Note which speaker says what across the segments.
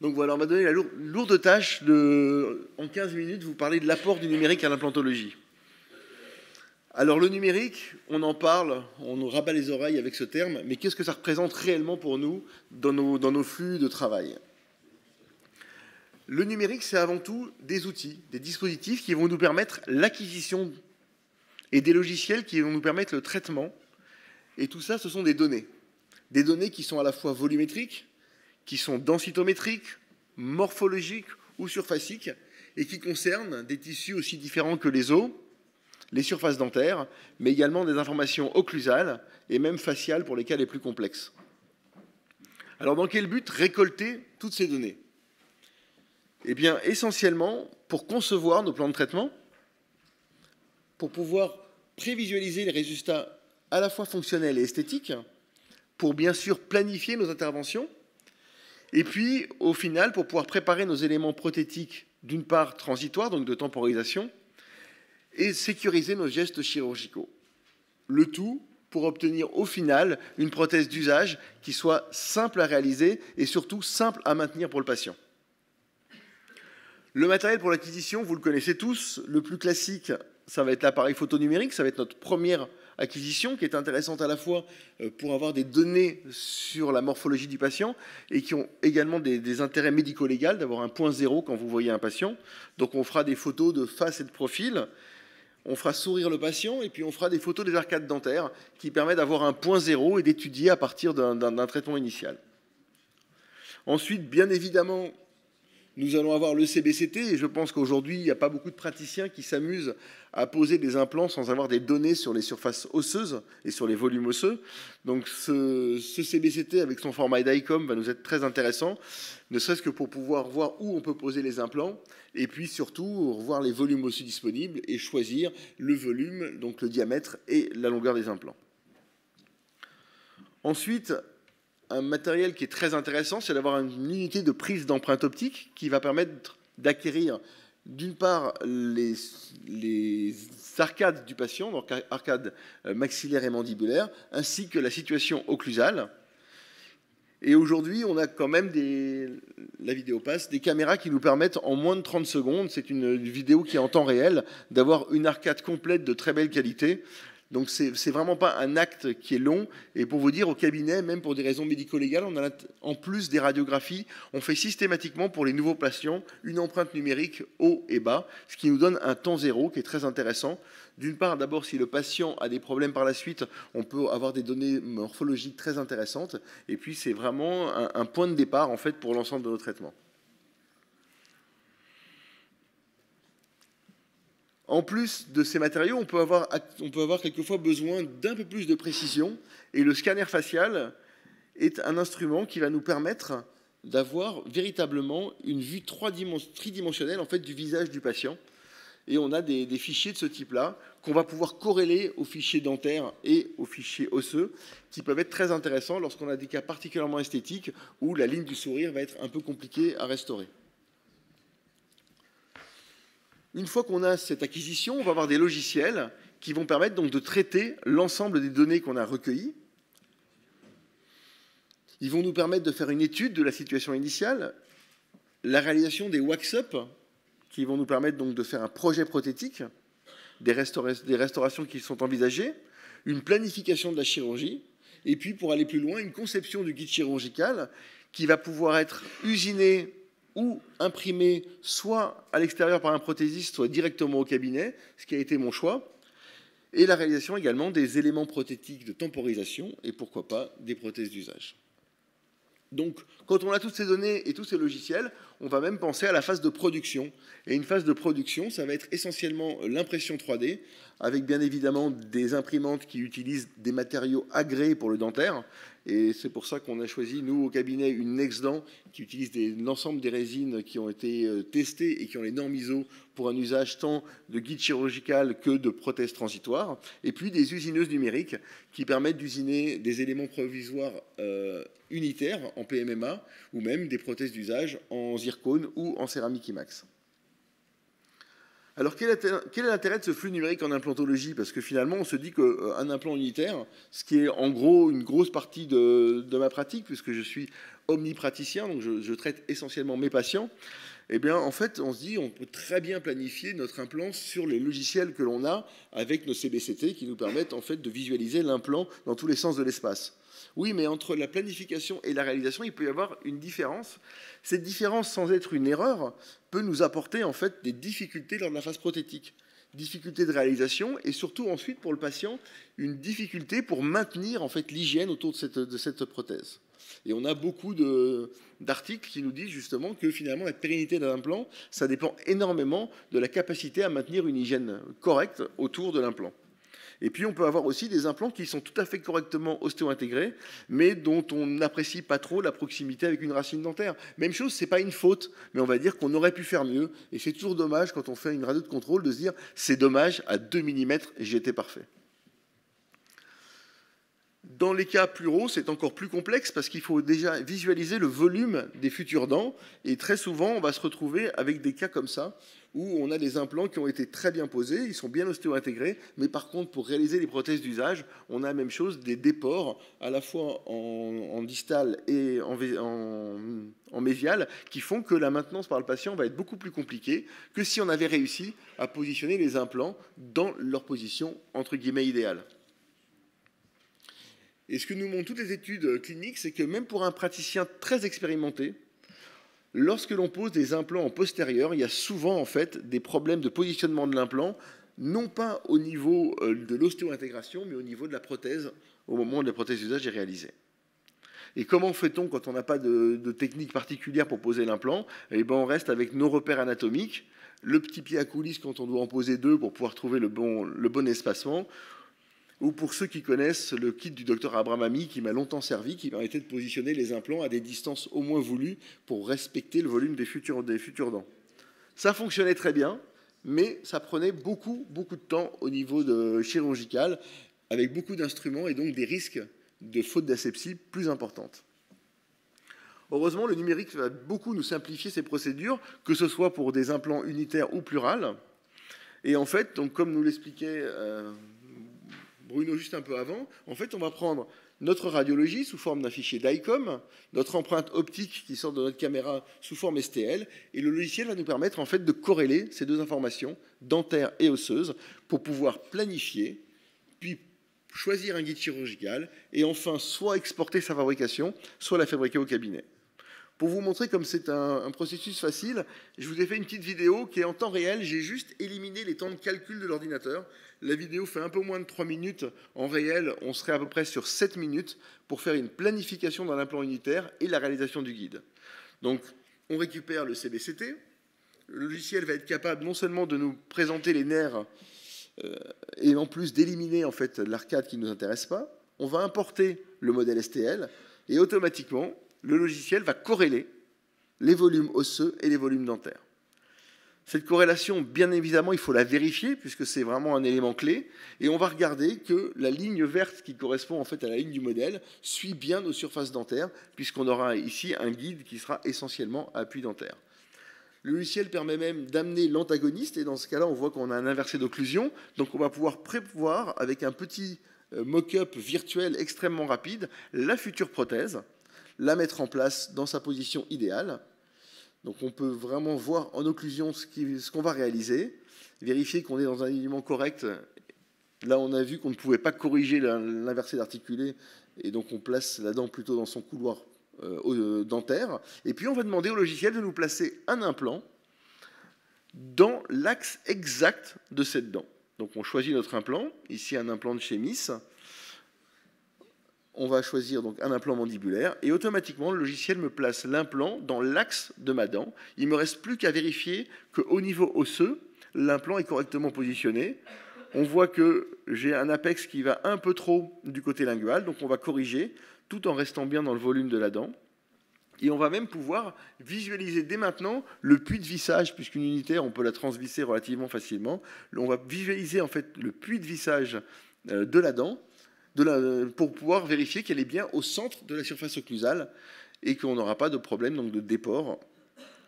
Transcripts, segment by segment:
Speaker 1: Donc voilà, on va donner la lourde tâche de, en 15 minutes, vous parler de l'apport du numérique à l'implantologie. Alors le numérique, on en parle, on nous rabat les oreilles avec ce terme, mais qu'est-ce que ça représente réellement pour nous dans nos, dans nos flux de travail? Le numérique, c'est avant tout des outils, des dispositifs qui vont nous permettre l'acquisition et des logiciels qui vont nous permettre le traitement. Et tout ça, ce sont des données. Des données qui sont à la fois volumétriques, qui sont densitométriques, morphologiques ou surfaciques, et qui concernent des tissus aussi différents que les os, les surfaces dentaires, mais également des informations occlusales et même faciales pour les cas les plus complexes. Alors dans quel but récolter toutes ces données? Eh bien essentiellement pour concevoir nos plans de traitement, pour pouvoir prévisualiser les résultats à la fois fonctionnels et esthétiques, pour bien sûr planifier nos interventions, et puis au final pour pouvoir préparer nos éléments prothétiques d'une part transitoires, donc de temporisation, et sécuriser nos gestes chirurgicaux. Le tout pour obtenir au final une prothèse d'usage qui soit simple à réaliser et surtout simple à maintenir pour le patient. Le matériel pour l'acquisition, vous le connaissez tous. Le plus classique, ça va être l'appareil photo numérique, ça va être notre première acquisition qui est intéressante à la fois euh, pour avoir des données sur la morphologie du patient et qui ont également des, intérêts médico-légaux d'avoir un point zéro quand vous voyez un patient. Donc on fera des photos de face et de profil, on fera sourire le patient et puis on fera des photos des arcades dentaires qui permettent d'avoir un point zéro et d'étudier à partir d'un traitement initial. Ensuite, bien évidemment, nous allons avoir le CBCT et je pense qu'aujourd'hui, il n'y a pas beaucoup de praticiens qui s'amusent à poser des implants sans avoir des données sur les surfaces osseuses et sur les volumes osseux. Donc ce, CBCT avec son format DICOM va nous être très intéressant, ne serait-ce que pour pouvoir voir où on peut poser les implants et puis surtout revoir les volumes osseux disponibles et choisir le volume, donc le diamètre et la longueur des implants. Ensuite, un matériel qui est très intéressant, c'est d'avoir une unité de prise d'empreinte optique qui va permettre d'acquérir d'une part les, arcades du patient, donc arcades euh, maxillaires et mandibulaires, ainsi que la situation occlusale. Et aujourd'hui, on a quand même des, la vidéo passe, des caméras qui nous permettent en moins de 30 secondes, c'est une vidéo qui est en temps réel, d'avoir une arcade complète de très belle qualité donc c'est vraiment pas un acte qui est long. Et pour vous dire, au cabinet, même pour des raisons médico-légales, en plus des radiographies, on fait systématiquement pour les nouveaux patients une empreinte numérique haut et bas, ce qui nous donne un temps zéro qui est très intéressant. D'une part, d'abord, si le patient a des problèmes par la suite, on peut avoir des données morphologiques très intéressantes. Et puis c'est vraiment un, un point de départ en fait pour l'ensemble de nos traitements. En plus de ces matériaux, on peut avoir, on peut avoir quelquefois besoin d'un peu plus de précision. Et le scanner facial est un instrument qui va nous permettre d'avoir véritablement une vue tridimensionnelle en fait, du visage du patient. Et on a des, des fichiers de ce type-là qu'on va pouvoir corréler aux fichiers dentaires et aux fichiers osseux, qui peuvent être très intéressants lorsqu'on a des cas particulièrement esthétiques où la ligne du sourire va être un peu compliquée à restaurer. Une fois qu'on a cette acquisition, on va avoir des logiciels qui vont permettre donc de traiter l'ensemble des données qu'on a recueillies. Ils vont nous permettre de faire une étude de la situation initiale, la réalisation des wax-up, qui vont nous permettre donc de faire un projet prothétique, des, des restaurations qui sont envisagées, une planification de la chirurgie, et puis pour aller plus loin, une conception du guide chirurgical qui va pouvoir être usiné ou imprimé soit à l'extérieur par un prothésiste, soit directement au cabinet, ce qui a été mon choix, et la réalisation également des éléments prothétiques de temporisation et pourquoi pas des prothèses d'usage. Donc, quand on a toutes ces données et tous ces logiciels, on va même penser à la phase de production. Et une phase de production, ça va être essentiellement l'impression 3D, avec bien évidemment des imprimantes qui utilisent des matériaux agréés pour le dentaire, et c'est pour ça qu'on a choisi, nous, au cabinet, une Nextdent qui utilise l'ensemble des résines qui ont été euh, testées et qui ont les normes ISO pour un usage tant de guide chirurgical que de prothèses transitoires. Et puis des usineuses numériques qui permettent d'usiner des éléments provisoires euh, unitaires en PMMA ou même des prothèses d'usage en zircone ou en céramique IMAX. Alors quel est l'intérêt de ce flux numérique en implantologie? Parce que finalement, on se dit qu'un euh, implant unitaire, ce qui est en gros une grosse partie de, ma pratique, puisque je suis omnipraticien, donc je, traite essentiellement mes patients, eh bien, en fait, on se dit on peut très bien planifier notre implant sur les logiciels que l'on a avec nos CBCT qui nous permettent en fait de visualiser l'implant dans tous les sens de l'espace. Oui, mais entre la planification et la réalisation, il peut y avoir une différence. Cette différence, sans être une erreur, peut nous apporter en fait des difficultés lors de la phase prothétique. Difficultés de réalisation et surtout ensuite pour le patient, une difficulté pour maintenir en fait l'hygiène autour de cette, de cette prothèse. Et on a beaucoup d'articles qui nous disent justement que finalement la pérennité d'un implant, ça dépend énormément de la capacité à maintenir une hygiène correcte autour de l'implant. Et puis on peut avoir aussi des implants qui sont tout à fait correctement ostéo-intégrés, mais dont on n'apprécie pas trop la proximité avec une racine dentaire. Même chose, ce n'est pas une faute, mais on va dire qu'on aurait pu faire mieux. Et c'est toujours dommage quand on fait une radio de contrôle de se dire c'est dommage, à 2 mm, j'étais parfait. Dans les cas pluraux, c'est encore plus complexe parce qu'il faut déjà visualiser le volume des futures dents. Et très souvent, on va se retrouver avec des cas comme ça, où on a des implants qui ont été très bien posés, ils sont bien ostéo-intégrés, mais par contre, pour réaliser les prothèses d'usage, on a la même chose, des déports, à la fois en, distal et en, en, médial, qui font que la maintenance par le patient va être beaucoup plus compliquée que si on avait réussi à positionner les implants dans leur position, entre guillemets, idéale. Et ce que nous montrent toutes les études cliniques, c'est que même pour un praticien très expérimenté, Lorsque l'on pose des implants en postérieur, il y a souvent en fait des problèmes de positionnement de l'implant, non pas au niveau euh, de l'ostéo-intégration, mais au niveau de la prothèse, au moment où la prothèse d'usage est réalisée. Et comment fait-on quand on n'a pas de, technique particulière pour poser l'implant? Eh bien, on reste avec nos repères anatomiques, le petit pied à coulisses quand on doit en poser deux pour pouvoir trouver le bon espacement, ou pour ceux qui connaissent le kit du docteur Abramami qui m'a longtemps servi, qui permettait de positionner les implants à des distances au moins voulues pour respecter le volume des futurs, des futurs dents. Ça fonctionnait très bien, mais ça prenait beaucoup, beaucoup de temps au niveau chirurgical, avec beaucoup d'instruments et donc des risques de faute d'asepsie plus importantes. Heureusement, le numérique va beaucoup nous simplifier ces procédures, que ce soit pour des implants unitaires ou plurales. Et en fait, donc, comme nous l'expliquait euh, Bruno juste un peu avant, en fait, on va prendre notre radiologie sous forme d'un fichier DICOM, notre empreinte optique qui sort de notre caméra sous forme STL, et le logiciel va nous permettre en fait de corréler ces deux informations, dentaire et osseuse, pour pouvoir planifier, puis choisir un guide chirurgical, et enfin soit exporter sa fabrication, soit la fabriquer au cabinet. Pour vous montrer comme c'est un, processus facile, je vous ai fait une petite vidéo qui est en temps réel. J'ai juste éliminé les temps de calcul de l'ordinateur. La vidéo fait un peu moins de 3 minutes. En réel, on serait à peu près sur 7 minutes pour faire une planification d'un implant unitaire et la réalisation du guide. Donc, on récupère le CBCT. Le logiciel va être capable non seulement de nous présenter les nerfs euh, et en plus d'éliminer en fait l'arcade qui ne nous intéresse pas. On va importer le modèle STL et automatiquement, le logiciel va corréler les volumes osseux et les volumes dentaires. Cette corrélation, bien évidemment, il faut la vérifier puisque c'est vraiment un élément clé. Et on va regarder que la ligne verte qui correspond en fait à la ligne du modèle suit bien nos surfaces dentaires puisqu'on aura ici un guide qui sera essentiellement appui dentaire. Le logiciel permet même d'amener l'antagoniste et dans ce cas-là, on voit qu'on a un inversé d'occlusion. Donc on va pouvoir prévoir avec un petit euh, mock-up virtuel extrêmement rapide la future prothèse la mettre en place dans sa position idéale. Donc on peut vraiment voir en occlusion ce qu'on va réaliser, vérifier qu'on est dans un alignement correct. Là, on a vu qu'on ne pouvait pas corriger l'inversé d'articulé, et donc on place la dent plutôt dans son couloir euh, euh, dentaire. Et puis on va demander au logiciel de nous placer un implant dans l'axe exact de cette dent. Donc on choisit notre implant, ici un implant de chez Miss, on va choisir donc un implant mandibulaire et automatiquement le logiciel me place l'implant dans l'axe de ma dent. Il me reste plus qu'à vérifier qu'au niveau osseux, l'implant est correctement positionné. On voit que j'ai un apex qui va un peu trop du côté lingual, donc on va corriger tout en restant bien dans le volume de la dent. Et on va même pouvoir visualiser dès maintenant le puits de vissage, puisqu'une unitaire, on peut la transvisser relativement facilement. On va visualiser en fait le puits de vissage euh, de la dent pour pouvoir vérifier qu'elle est bien au centre de la surface occlusale et qu'on n'aura pas de problème donc, de déport.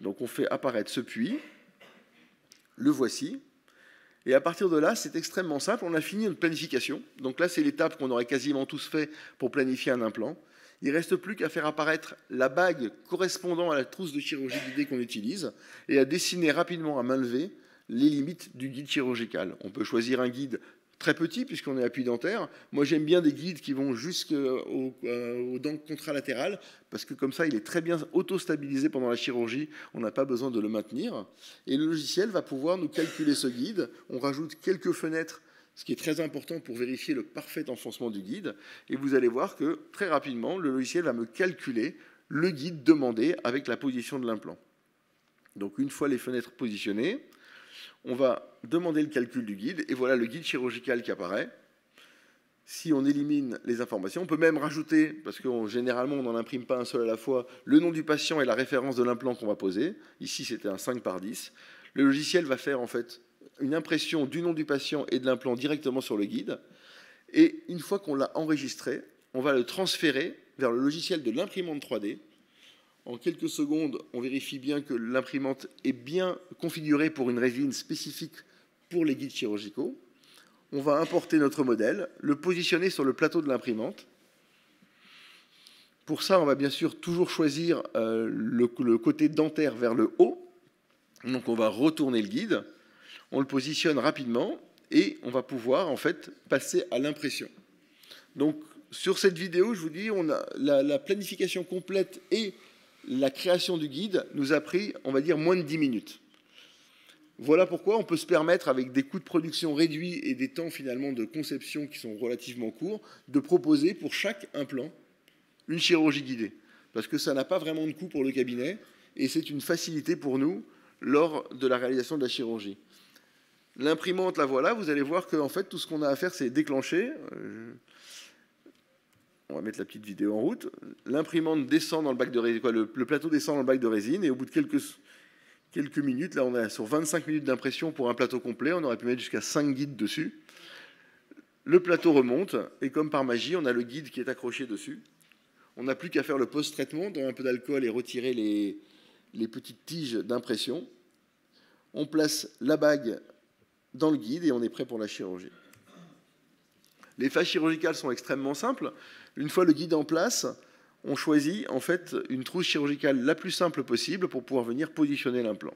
Speaker 1: Donc on fait apparaître ce puits, le voici, Et à partir de là, c'est extrêmement simple. On a fini notre planification. Donc là, c'est l'étape qu'on aurait quasiment tous fait pour planifier un implant. Il ne reste plus qu'à faire apparaître la bague correspondant à la trousse de chirurgie guidée qu'on utilise et à dessiner rapidement à main levée les limites du guide chirurgical. On peut choisir un guide très petit puisqu'on est appui dentaire. Moi, j'aime bien des guides qui vont jusqu'aux euh, dents contralatérales parce que comme ça, il est très bien auto-stabilisé pendant la chirurgie. On n'a pas besoin de le maintenir. Et le logiciel va pouvoir nous calculer ce guide. On rajoute quelques fenêtres ce qui est très important pour vérifier le parfait enfoncement du guide. Et vous allez voir que très rapidement, le logiciel va me calculer le guide demandé avec la position de l'implant. Donc une fois les fenêtres positionnées, on va demander le calcul du guide, et voilà le guide chirurgical qui apparaît. Si on élimine les informations, on peut même rajouter, parce que généralement on n'en imprime pas un seul à la fois, le nom du patient et la référence de l'implant qu'on va poser. Ici c'était un 5 par 10. Le logiciel va faire en fait une impression du nom du patient et de l'implant directement sur le guide. Et une fois qu'on l'a enregistré, on va le transférer vers le logiciel de l'imprimante 3D en quelques secondes, on vérifie bien que l'imprimante est bien configurée pour une résine spécifique pour les guides chirurgicaux. On va importer notre modèle, le positionner sur le plateau de l'imprimante. Pour ça, on va bien sûr toujours choisir euh, le, côté dentaire vers le haut. Donc on va retourner le guide, on le positionne rapidement et on va pouvoir en fait passer à l'impression. Donc sur cette vidéo, je vous dis, on a la, la planification complète et la création du guide nous a pris, on va dire, moins de 10 minutes. Voilà pourquoi on peut se permettre, avec des coûts de production réduits et des temps finalement de conception qui sont relativement courts, de proposer pour chaque implant une chirurgie guidée. Parce que ça n'a pas vraiment de coût pour le cabinet et c'est une facilité pour nous lors de la réalisation de la chirurgie. L'imprimante, la voilà, vous allez voir qu'en fait, tout ce qu'on a à faire, c'est déclencher. On va mettre la petite vidéo en route. L'imprimante descend dans le bac de résine, le, plateau descend dans le bac de résine, et au bout de quelques, minutes, là on est sur 25 minutes d'impression pour un plateau complet, on aurait pu mettre jusqu'à 5 guides dessus. Le plateau remonte, et comme par magie, on a le guide qui est accroché dessus. On n'a plus qu'à faire le post-traitement, donner un peu d'alcool et retirer les, les petites tiges d'impression. On place la bague dans le guide et on est prêt pour la chirurgie. Les phases chirurgicales sont extrêmement simples. Une fois le guide en place, on choisit en fait une trousse chirurgicale la plus simple possible pour pouvoir venir positionner l'implant.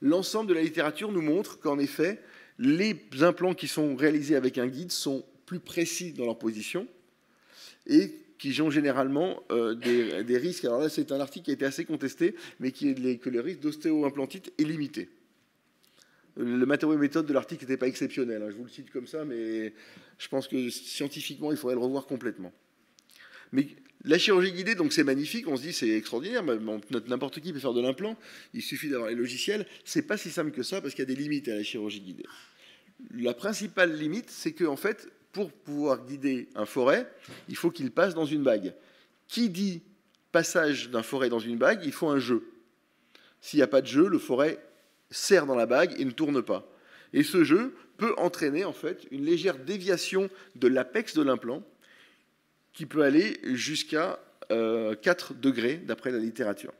Speaker 1: L'ensemble de la littérature nous montre qu'en effet, les implants qui sont réalisés avec un guide sont plus précis dans leur position et qui ont généralement euh, des, risques. Alors là, c'est un article qui a été assez contesté, mais que le risque d'ostéo-implantite est limité. Le matériau méthode de l'article n'était pas exceptionnel. Hein. Je vous le cite comme ça, mais je pense que scientifiquement, il faudrait le revoir complètement. Mais la chirurgie guidée, donc c'est magnifique, on se dit c'est extraordinaire, n'importe qui peut faire de l'implant, il suffit d'avoir les logiciels. C'est pas si simple que ça parce qu'il y a des limites à la chirurgie guidée. La principale limite, c'est qu'en en fait, pour pouvoir guider un forêt, il faut qu'il passe dans une bague. Qui dit passage d'un forêt dans une bague, il faut un jeu. S'il n'y a pas de jeu, le forêt serre dans la bague et ne tourne pas. Et ce jeu peut entraîner en fait une légère déviation de l'apex de l'implant qui peut aller jusqu'à 4 euh, degrés d'après la littérature.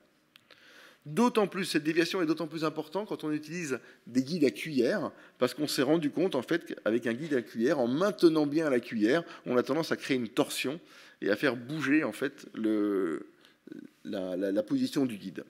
Speaker 1: D'autant plus, cette déviation est d'autant plus importante quand on utilise des guides à cuillère, parce qu'on s'est rendu compte en fait qu'avec un guide à cuillère, en maintenant bien la cuillère, on a tendance à créer une torsion et à faire bouger en fait la position du guide.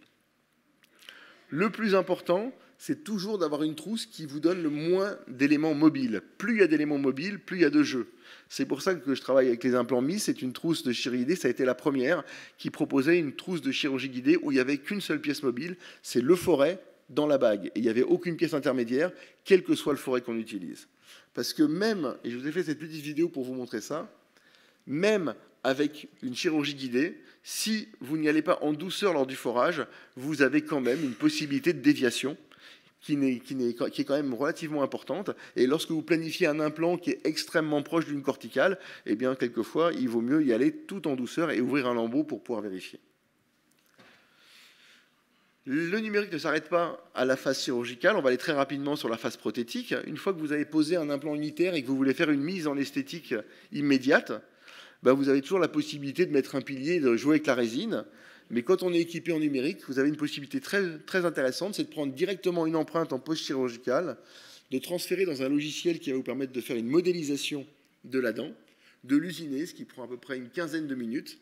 Speaker 1: Le plus important, c'est toujours d'avoir une trousse qui vous donne le moins d'éléments mobiles. Plus il y a d'éléments mobiles, plus il y a de jeux. C'est pour ça que je travaille avec les implants MIS. C'est une trousse de chirurgie guidée. Ça a été la première qui proposait une trousse de chirurgie guidée où il n'y avait qu'une seule pièce mobile. C'est le forêt dans la bague. Et il n'y avait aucune pièce intermédiaire, quel que soit le forêt qu'on utilise. Parce que même, et je vous ai fait cette petite vidéo pour vous montrer ça, même avec une chirurgie guidée, si vous n'y allez pas en douceur lors du forage, vous avez quand même une possibilité de déviation qui, est, quand même relativement importante. Et lorsque vous planifiez un implant qui est extrêmement proche d'une corticale, eh bien, quelquefois, il vaut mieux y aller tout en douceur et ouvrir un lambeau pour pouvoir vérifier. Le numérique ne s'arrête pas à la phase chirurgicale, on va aller très rapidement sur la phase prothétique. Une fois que vous avez posé un implant unitaire et que vous voulez faire une mise en esthétique immédiate, ben, vous avez toujours la possibilité de mettre un pilier, de jouer avec la résine. Mais quand on est équipé en numérique, vous avez une possibilité très, très intéressante, c'est de prendre directement une empreinte en post chirurgicale de transférer dans un logiciel qui va vous permettre de faire une modélisation de la dent, de l'usiner, ce qui prend à peu près une quinzaine de minutes.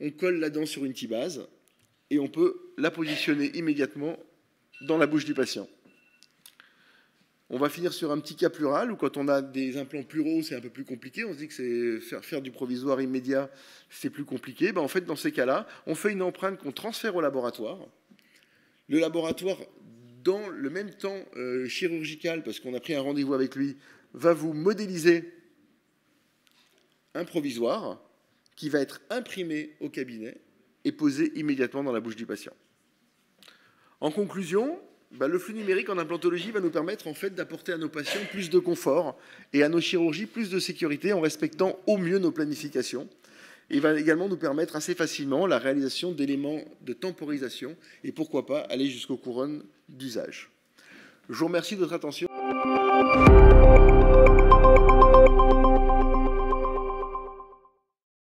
Speaker 1: On colle la dent sur une T-base et on peut la positionner immédiatement dans la bouche du patient. On va finir sur un petit cas plural où quand on a des implants pluraux, c'est un peu plus compliqué. On se dit que c'est faire, faire, du provisoire immédiat, c'est plus compliqué. Ben, en fait, dans ces cas-là, on fait une empreinte qu'on transfère au laboratoire. Le laboratoire, dans le même temps euh, chirurgical, parce qu'on a pris un rendez-vous avec lui, va vous modéliser un provisoire qui va être imprimé au cabinet et posé immédiatement dans la bouche du patient. En conclusion, bah, le flux numérique en implantologie va nous permettre en fait d'apporter à nos patients plus de confort et à nos chirurgies plus de sécurité en respectant au mieux nos planifications. Il va également nous permettre assez facilement la réalisation d'éléments de temporisation et pourquoi pas aller jusqu'aux couronnes d'usage. Je vous remercie de votre attention.